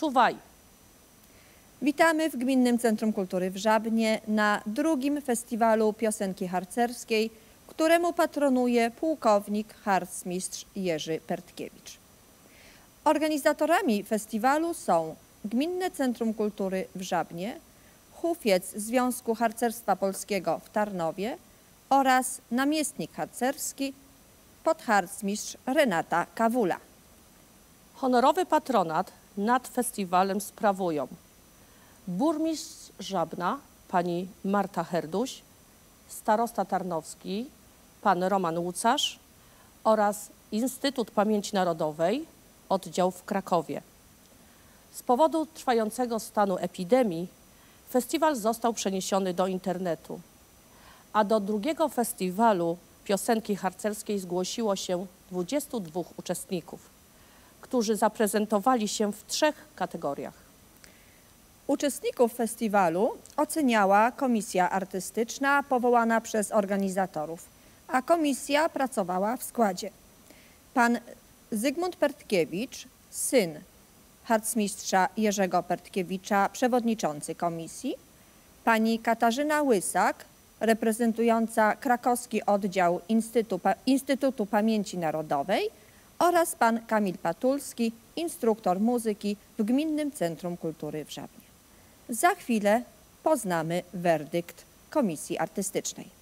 Czuwaj. Witamy w Gminnym Centrum Kultury w Żabnie na drugim festiwalu piosenki harcerskiej, któremu patronuje pułkownik harcmistrz Jerzy Pertkiewicz. Organizatorami festiwalu są Gminne Centrum Kultury w Żabnie, Hufiec Związku Harcerstwa Polskiego w Tarnowie oraz namiestnik harcerski podharcmistrz Renata Kawula. Honorowy patronat nad festiwalem sprawują burmistrz Żabna, pani Marta Herduś, starosta tarnowski, pan Roman Łucarz oraz Instytut Pamięci Narodowej, oddział w Krakowie. Z powodu trwającego stanu epidemii festiwal został przeniesiony do internetu, a do drugiego festiwalu piosenki harcerskiej zgłosiło się 22 uczestników, którzy zaprezentowali się w trzech kategoriach. Uczestników festiwalu oceniała komisja artystyczna powołana przez organizatorów, a komisja pracowała w składzie. Pan Zygmunt Pertkiewicz, syn harcmistrza Jerzego Pertkiewicza, przewodniczący komisji, pani Katarzyna Łysak, reprezentująca krakowski oddział Instytutu, Instytutu Pamięci Narodowej oraz pan Kamil Patulski, instruktor muzyki w Gminnym Centrum Kultury w Żabnie. Za chwilę poznamy werdykt Komisji Artystycznej.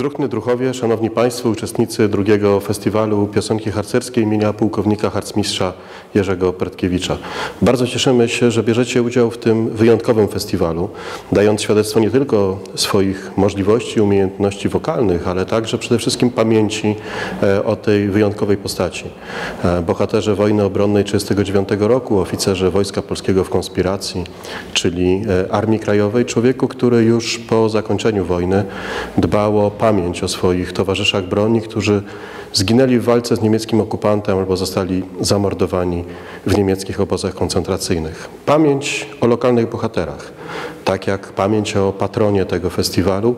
Drucker Druhny Druchowie, Szanowni Państwo, uczestnicy drugiego festiwalu piosenki harcerskiej imienia pułkownika harcmistrza Jerzego Pertkiewicza. Bardzo cieszymy się, że bierzecie udział w tym wyjątkowym festiwalu, dając świadectwo nie tylko swoich możliwości umiejętności wokalnych, ale także przede wszystkim pamięci e, o tej wyjątkowej postaci. E, Bohaterze wojny obronnej 1939 roku, oficerze Wojska Polskiego w konspiracji, czyli e, Armii Krajowej, człowieku, który już po zakończeniu wojny dbał o pamięć o swoich towarzyszach broni, którzy zginęli w walce z niemieckim okupantem albo zostali zamordowani w niemieckich obozach koncentracyjnych. Pamięć o lokalnych bohaterach, tak jak pamięć o patronie tego festiwalu,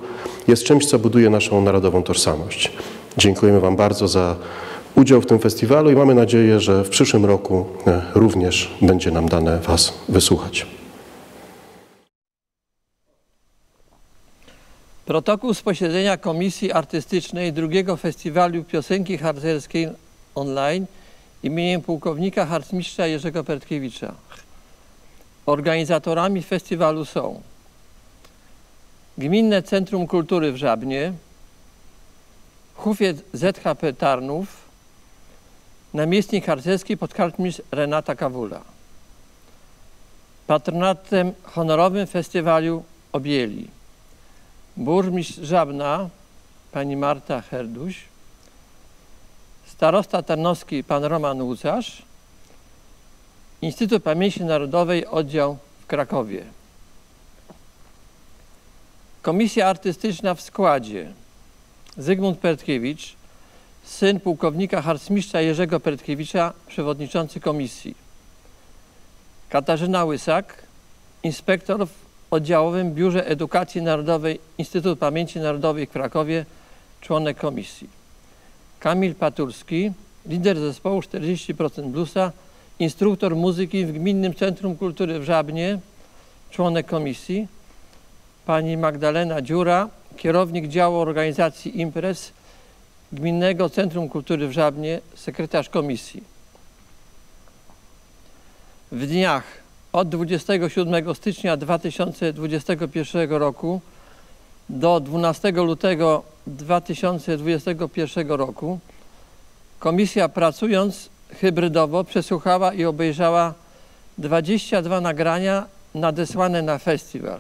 jest czymś, co buduje naszą narodową tożsamość. Dziękujemy Wam bardzo za udział w tym festiwalu i mamy nadzieję, że w przyszłym roku e, również będzie nam dane Was wysłuchać. Protokół z posiedzenia Komisji Artystycznej drugiego Festiwalu Piosenki Harcerskiej online imieniem pułkownika harcmistrza Jerzego Pertkiewicza. Organizatorami festiwalu są Gminne Centrum Kultury w Żabnie, Hufiec ZHP Tarnów, namiestnik harcerski podkartmistrz Renata Kawula. Patronatem honorowym festiwalu objęli burmistrz Żabna, pani Marta Herduś, starosta tarnowski pan Roman Łucarz, Instytut Pamięci Narodowej oddział w Krakowie. Komisja artystyczna w składzie Zygmunt Pertkiewicz, syn pułkownika harcmistrza Jerzego Pertkiewicza, przewodniczący komisji. Katarzyna Łysak, inspektor oddziałowym Biurze Edukacji Narodowej Instytut Pamięci Narodowej w Krakowie, członek komisji. Kamil Paturski, lider zespołu 40% Bluesa, instruktor muzyki w Gminnym Centrum Kultury w Żabnie, członek komisji. Pani Magdalena Dziura, kierownik działu organizacji imprez Gminnego Centrum Kultury w Żabnie, sekretarz komisji. W dniach od 27 stycznia 2021 roku do 12 lutego 2021 roku komisja pracując hybrydowo przesłuchała i obejrzała 22 nagrania nadesłane na festiwal.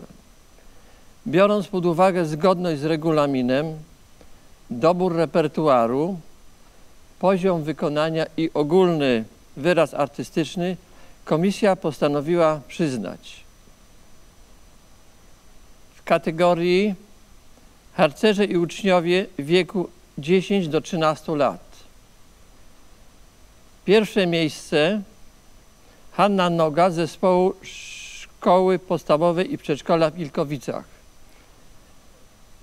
Biorąc pod uwagę zgodność z regulaminem, dobór repertuaru, poziom wykonania i ogólny wyraz artystyczny, komisja postanowiła przyznać w kategorii harcerze i uczniowie wieku 10 do 13 lat. Pierwsze miejsce Hanna Noga z zespołu Szkoły Podstawowej i Przedszkola w Ilkowicach.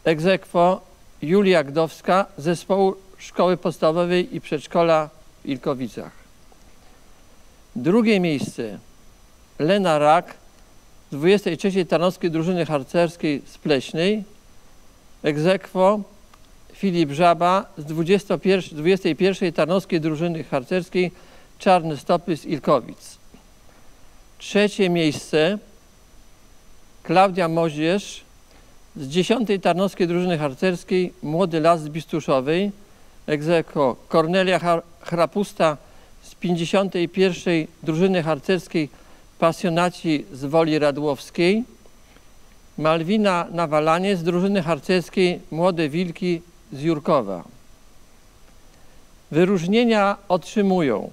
Egzekwo Julia Gdowska z zespołu Szkoły Podstawowej i Przedszkola w Ilkowicach. Drugie miejsce Lena Rak z 23. Tarnowskiej Drużyny Harcerskiej z Pleśnej. Egzekwo Filip Żaba z 21, 21. Tarnowskiej Drużyny Harcerskiej Czarne Stopy z Ilkowic. Trzecie miejsce Klaudia Moździerz z 10. Tarnowskiej Drużyny Harcerskiej Młody Las z Bistuszowej. Egzekwo Kornelia Hrapusta z 51. Drużyny Harcerskiej Pasjonaci z Woli Radłowskiej, Malwina Nawalanie z drużyny harcerskiej Młode Wilki z Jurkowa. Wyróżnienia otrzymują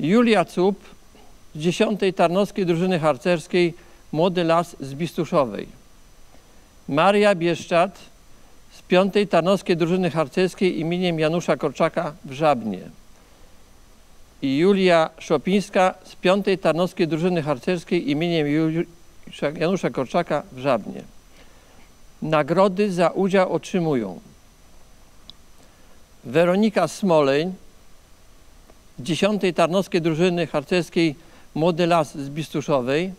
Julia Cup z 10. Tarnowskiej Drużyny Harcerskiej Młody Las z Bistuszowej, Maria Bieszczat z 5. Tarnowskiej Drużyny Harcerskiej imieniem Janusza Korczaka w Żabnie i Julia Szopińska z 5. Tarnowskiej Drużyny Harcerskiej imieniem Janusza Korczaka w Żabnie. Nagrody za udział otrzymują Weronika Smoleń z 10. Tarnowskiej Drużyny Harcerskiej Młody Las z Bistuszowej,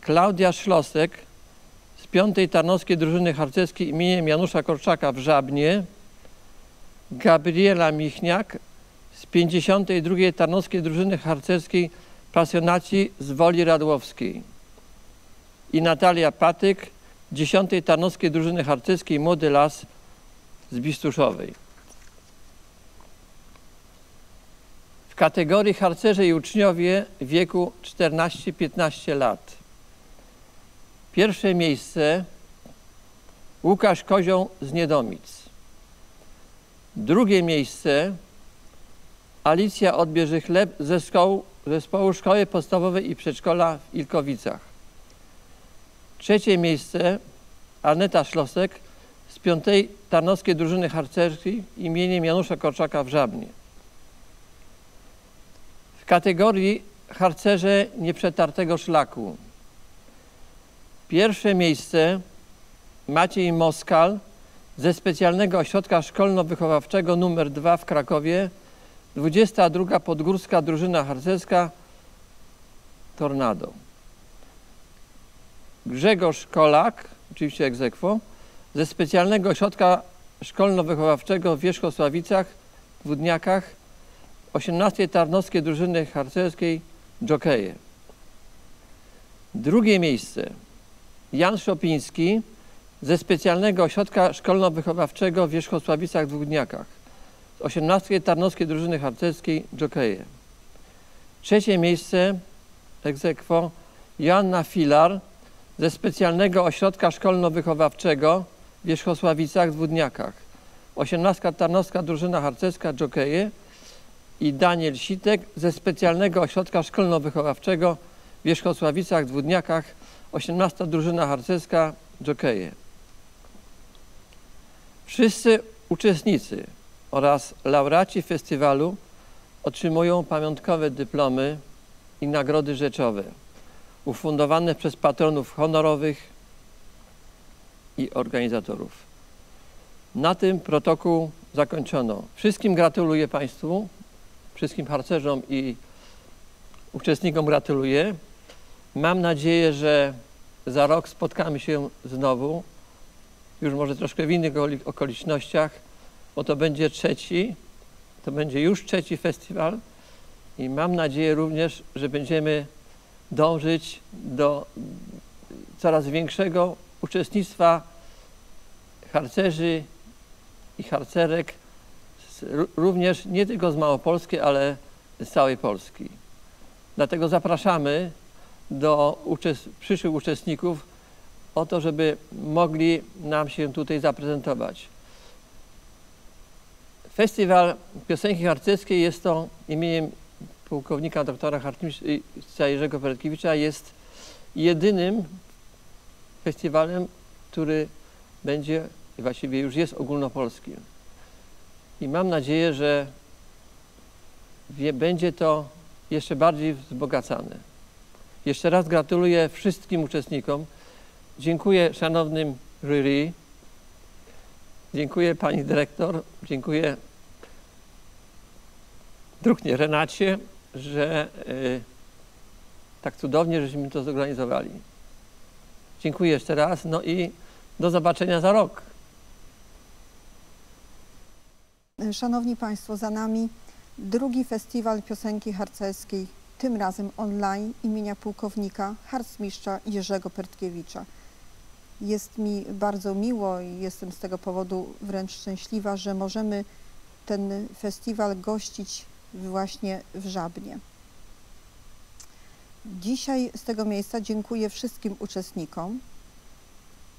Klaudia Szlosek z 5. Tarnowskiej Drużyny Harcerskiej imieniem Janusza Korczaka w Żabnie, Gabriela Michniak z 52. Tarnowskiej Drużyny Harcerskiej Pasjonaci z Woli Radłowskiej i Natalia Patyk, 10. Tarnowskiej Drużyny Harcerskiej Młody Las z Bistuszowej. W kategorii harcerze i uczniowie wieku 14-15 lat. Pierwsze miejsce Łukasz Kozioł z Niedomic. Drugie miejsce Alicja Odbierzy Chleb ze zespołu Szkoły Podstawowej i Przedszkola w Ilkowicach. Trzecie miejsce Aneta Szlosek z piątej Tarnowskiej Drużyny Harcerskiej imieniem Janusza Korczaka w Żabnie. W kategorii harcerze nieprzetartego szlaku pierwsze miejsce Maciej Moskal ze specjalnego ośrodka szkolno-wychowawczego nr 2 w Krakowie 22 Podgórska Drużyna Harcerska Tornado. Grzegorz Kolak, oczywiście egzekwo, ze specjalnego ośrodka szkolno-wychowawczego w Wierzchosławicach, w Wódniakach, 18 Tarnowskiej Drużyny Harcerskiej Jokeje. Drugie miejsce Jan Szopiński ze specjalnego ośrodka szkolno-wychowawczego w Wierzchosławicach w Wódniakach. Z 18 Tarnowskiej Drużyny Harcerskiej Jokeje. Trzecie miejsce egzekwo Joanna Filar ze specjalnego ośrodka szkolno-wychowawczego w Wierzchosławicach w Wódniakach. 18 Tarnowska Drużyna Harcerska Jokeje i Daniel Sitek ze specjalnego ośrodka szkolno-wychowawczego w Wierzchosławicach w Wódniakach. 18 Drużyna Harcerska Jokeje. Wszyscy uczestnicy oraz laureaci festiwalu otrzymują pamiątkowe dyplomy i nagrody rzeczowe ufundowane przez patronów honorowych i organizatorów. Na tym protokół zakończono. Wszystkim gratuluję Państwu, wszystkim harcerzom i uczestnikom gratuluję. Mam nadzieję, że za rok spotkamy się znowu, już może troszkę w innych okolicznościach, bo to będzie trzeci, to będzie już trzeci festiwal i mam nadzieję również, że będziemy dążyć do coraz większego uczestnictwa harcerzy i harcerek również nie tylko z Małopolski, ale z całej Polski. Dlatego zapraszamy do uczest przyszłych uczestników o to, żeby mogli nam się tutaj zaprezentować. Festiwal Piosenki Harcerskiej jest to imieniem pułkownika doktora hartmistrza Jerzego Peretkiewicza jest jedynym festiwalem, który będzie, właściwie już jest ogólnopolskim. I mam nadzieję, że będzie to jeszcze bardziej wzbogacane. Jeszcze raz gratuluję wszystkim uczestnikom. Dziękuję szanownym jury. Dziękuję pani dyrektor. Dziękuję druhnie Renacie, że y, tak cudownie, żeśmy to zorganizowali. Dziękuję jeszcze raz. No i do zobaczenia za rok. Szanowni Państwo, za nami drugi festiwal piosenki harcerskiej tym razem online imienia pułkownika harcmistrza Jerzego Pertkiewicza. Jest mi bardzo miło i jestem z tego powodu wręcz szczęśliwa, że możemy ten festiwal gościć właśnie w Żabnie. Dzisiaj z tego miejsca dziękuję wszystkim uczestnikom,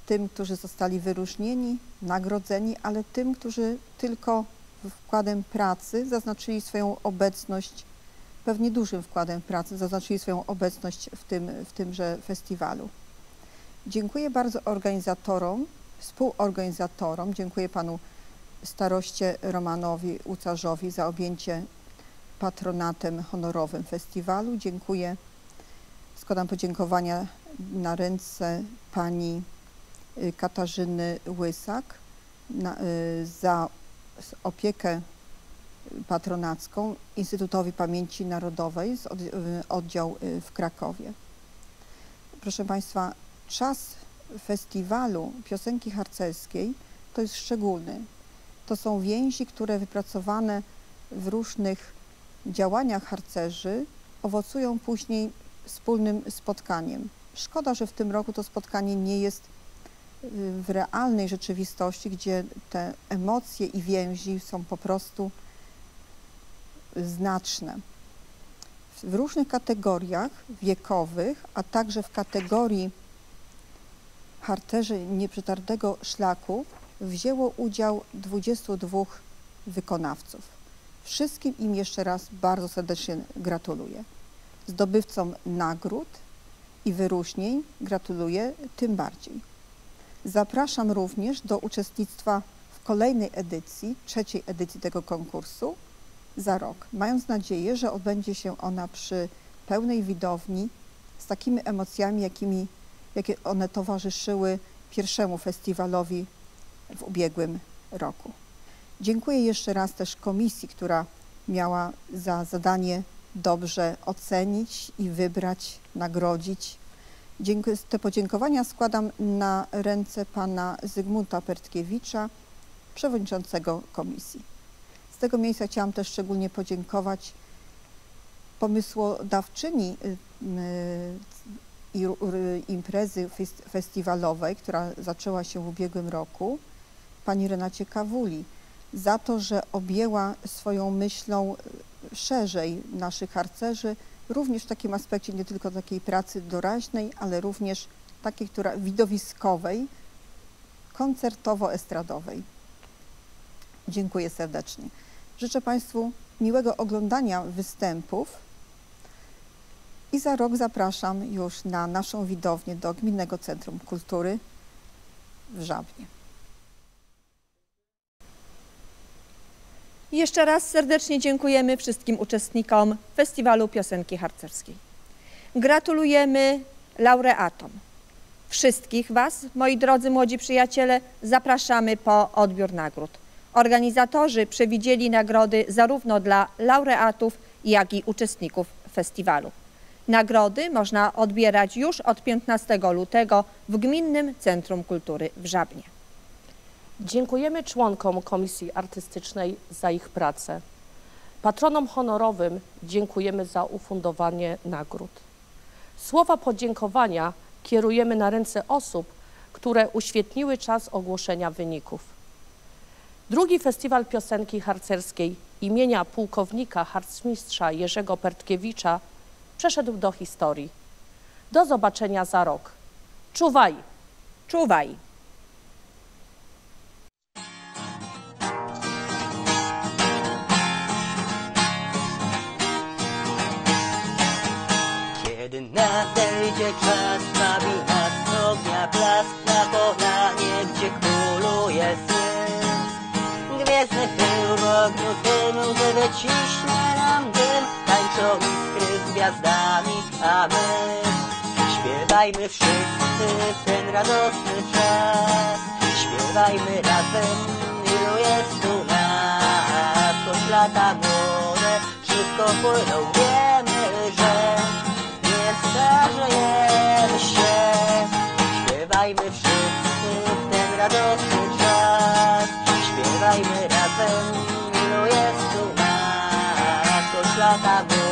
tym, którzy zostali wyróżnieni, nagrodzeni, ale tym, którzy tylko wkładem pracy zaznaczyli swoją obecność pewnie dużym wkładem pracy zaznaczyli swoją obecność w, tym, w tymże festiwalu. Dziękuję bardzo organizatorom, współorganizatorom, dziękuję panu staroście Romanowi Ucarzowi za objęcie patronatem honorowym festiwalu. Dziękuję, składam podziękowania na ręce pani y, Katarzyny Łysak na, y, za opiekę patronacką Instytutowi Pamięci Narodowej z y, oddział w Krakowie. Proszę Państwa, czas festiwalu piosenki harcerskiej to jest szczególny. To są więzi, które wypracowane w różnych działaniach harcerzy owocują później wspólnym spotkaniem. Szkoda, że w tym roku to spotkanie nie jest w realnej rzeczywistości, gdzie te emocje i więzi są po prostu znaczne. W różnych kategoriach wiekowych, a także w kategorii harcerzy nieprzetardego szlaku wzięło udział 22 wykonawców. Wszystkim im jeszcze raz bardzo serdecznie gratuluję. Zdobywcom nagród i wyróżnień gratuluję tym bardziej. Zapraszam również do uczestnictwa w kolejnej edycji, trzeciej edycji tego konkursu za rok, mając nadzieję, że odbędzie się ona przy pełnej widowni z takimi emocjami, jakimi, jakie one towarzyszyły pierwszemu festiwalowi w ubiegłym roku. Dziękuję jeszcze raz też komisji, która miała za zadanie dobrze ocenić i wybrać, nagrodzić. Dziękuję, te podziękowania składam na ręce pana Zygmunta Pertkiewicza, przewodniczącego komisji. Z tego miejsca chciałam też szczególnie podziękować pomysłodawczyni y, imprezy festiwalowej, która zaczęła się w ubiegłym roku, pani Renacie Kawuli, za to, że objęła swoją myślą szerzej naszych harcerzy, również w takim aspekcie nie tylko takiej pracy doraźnej, ale również takiej, która widowiskowej, koncertowo-estradowej. Dziękuję serdecznie. Życzę Państwu miłego oglądania występów i za rok zapraszam już na naszą widownię do Gminnego Centrum Kultury w Żabnie. Jeszcze raz serdecznie dziękujemy wszystkim uczestnikom Festiwalu Piosenki Harcerskiej. Gratulujemy laureatom. Wszystkich Was, moi drodzy młodzi przyjaciele, zapraszamy po odbiór nagród. Organizatorzy przewidzieli nagrody zarówno dla laureatów, jak i uczestników festiwalu. Nagrody można odbierać już od 15 lutego w Gminnym Centrum Kultury w Żabnie. Dziękujemy członkom Komisji Artystycznej za ich pracę. Patronom honorowym dziękujemy za ufundowanie nagród. Słowa podziękowania kierujemy na ręce osób, które uświetniły czas ogłoszenia wyników. Drugi Festiwal Piosenki Harcerskiej imienia pułkownika harcmistrza Jerzego Pertkiewicza przeszedł do historii. Do zobaczenia za rok. Czuwaj! Czuwaj! Kiedy nadejdzie czas, bawi nas ognia blask na polanie, gdzie króluje syn. Gwiezdny pył w ogniu dymu, wyciśnie gwiazdami, a my śpiewajmy wszyscy ten radosny czas. Śpiewajmy razem, ilu jest tu nas, choć lata młode, szybko płyną, wiemy, że nie starzejemy się. Śpiewajmy wszyscy ten radosny czas. Śpiewajmy razem, ilu jest tu nas. Choć lata młode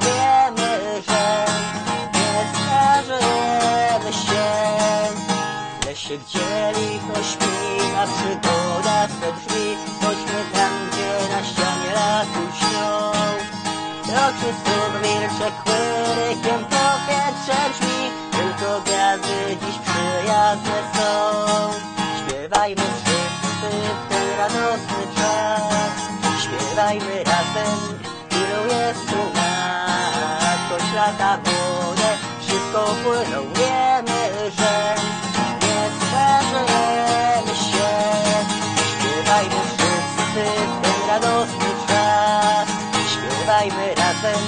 wiemy, że nie starzejemy się. Lesie, gdzie licho śpi, a przygoda swe drzwi, chodźmy tam, gdzie na ścianie lasu śnią. Oczy stóp milcze kłyrykiem powietrze drzwi Tylko gwiazdy dziś przyjazne są Śpiewajmy wszyscy w ten radosny czas Śpiewajmy razem, nas Choć lata młode szybko płyną Wiemy, że nie starzejemy się. Śpiewajmy wszyscy ten radosny czas. Śpiewajmy razem,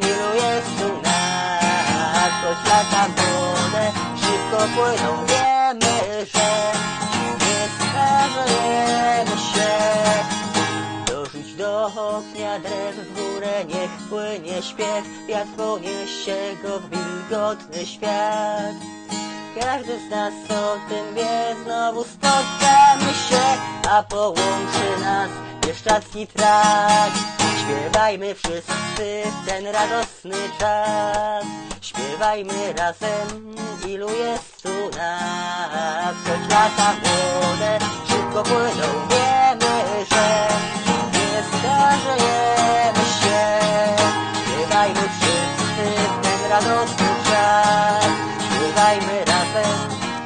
ilu jest tu nas Choć lata młode szybko płyną Wiemy, że nie starzejemy się. Dorzuć do ognia drew w górę Niech płynie śpiew Wiatr poniesie go w wilgotny świat każdy z nas o tym wie, znowu spotkamy się, a połączy nas bieszczacki trak. Śpiewajmy wszyscy ten radosny czas. Śpiewajmy razem, ilu jest tu nas. Choć lata młode szybko płyną, wiemy, że nie starzejemy się. Śpiewajmy wszyscy ten radosny czas. Śpiewajmy razem,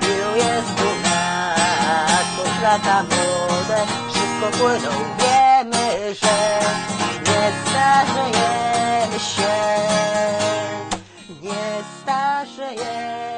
ilu jest tu nas. Choć lata młode szybko płyną, wiemy, że nie starzejemy się. Nie starzejemy